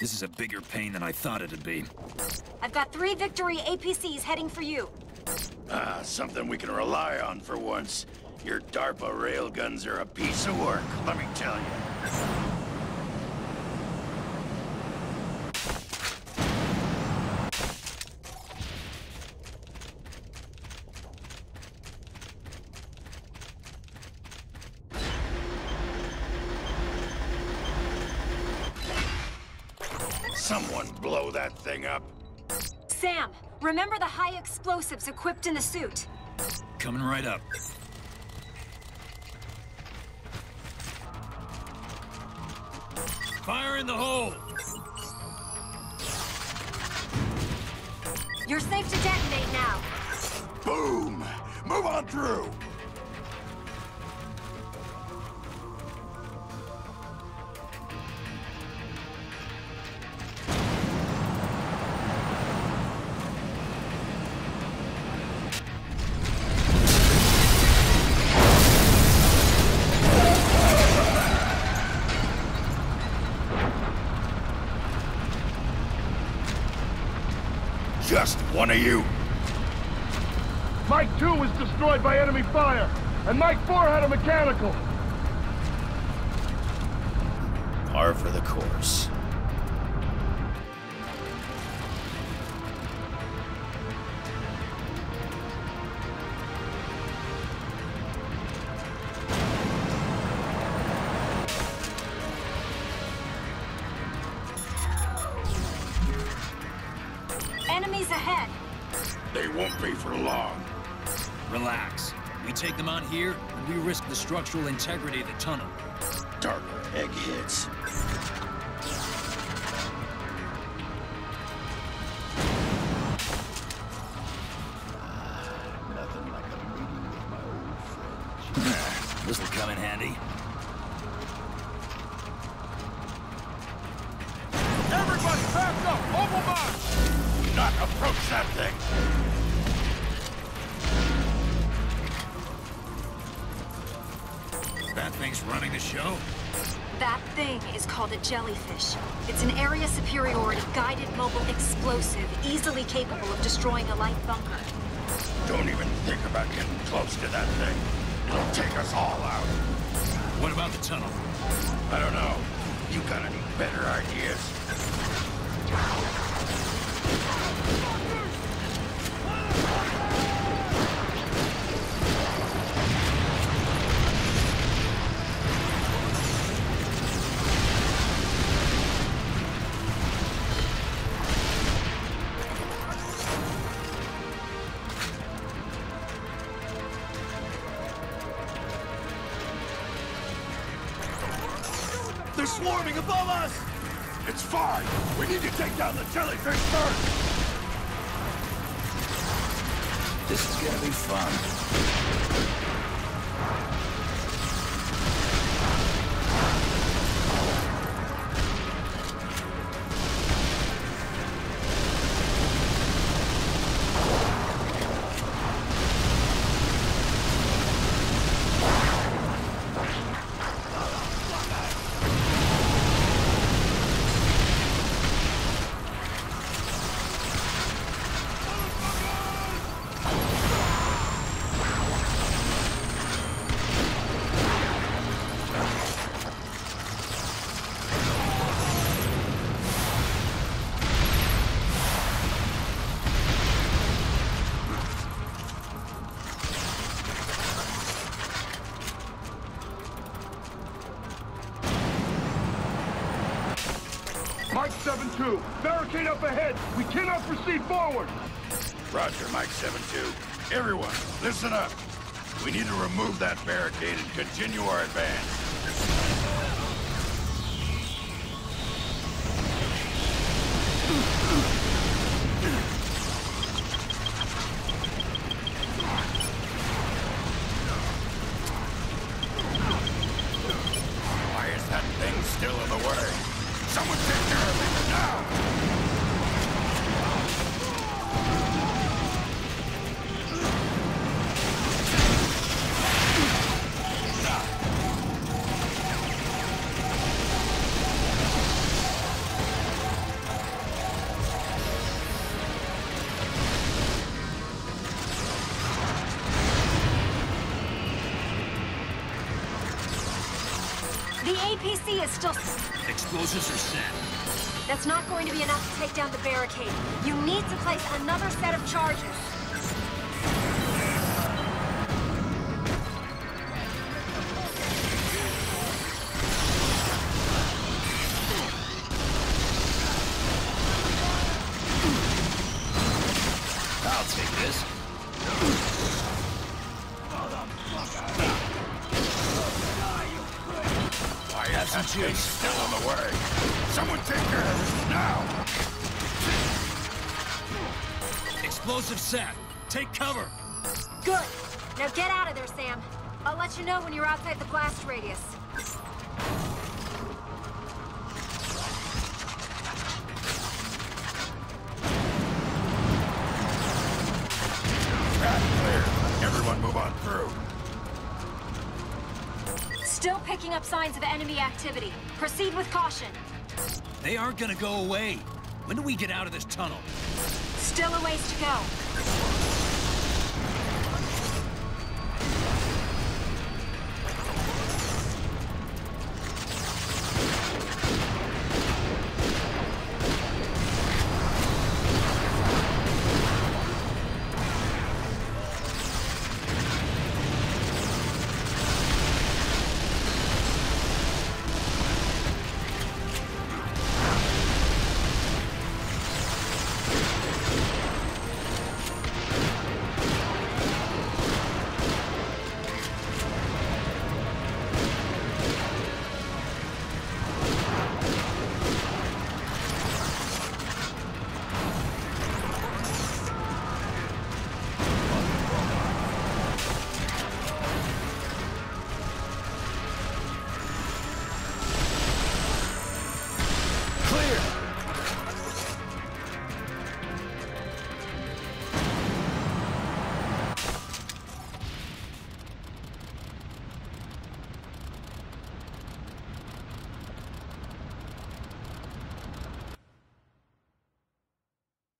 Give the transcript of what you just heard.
This is a bigger pain than I thought it'd be. I've got three Victory APCs heading for you. Ah, something we can rely on for once. Your DARPA railguns are a piece of work, let me tell you. Someone blow that thing up. Sam, remember the high explosives equipped in the suit? Coming right up. Fire in the hole! You're safe to detonate now. Boom! Move on through! One of you. Mike 2 was destroyed by enemy fire, and Mike 4 had a mechanical. Par for the course. Enemies ahead. They won't be for long. Relax. We take them on here, and we risk the structural integrity of the tunnel. DARPA eggheads. Nothing like a meeting with my old friends. This'll come in handy. Everybody back up! Mobile Do not approach that thing! That thing's running the show? That thing is called a jellyfish. It's an area superiority guided mobile explosive, easily capable of destroying a light bunker. Don't even think about getting close to that thing. It'll take us all out. What about the tunnel? I don't know. You got any better ideas? They're swarming above us! It's fine. We need to take down the jellyfish first. This is gonna be fun. Mike 7-2, barricade up ahead. We cannot proceed forward. Roger, Mike 7-2. Everyone, listen up. We need to remove that barricade and continue our advance. Why is that thing still in the way? Someone take APC is still... Explosives are set. That's not going to be enough to take down the barricade. You need to place another set of charges. Why is that some thing juice. still on the way? Someone take care of this now! Explosive set. Take cover. Good. Now get out of there, Sam. I'll let you know when you're outside the blast radius. Still picking up signs of enemy activity. Proceed with caution. They aren't gonna go away. When do we get out of this tunnel? Still a ways to go.